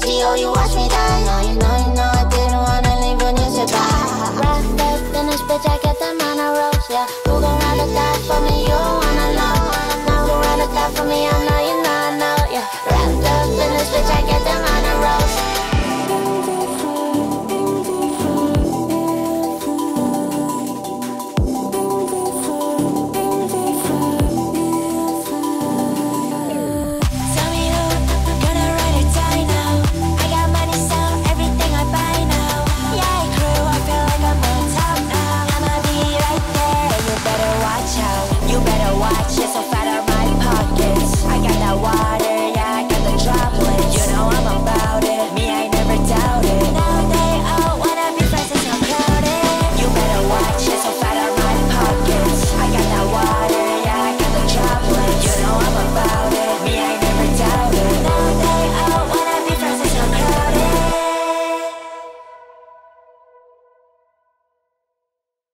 G.O. Oh, you watch me die. Oh,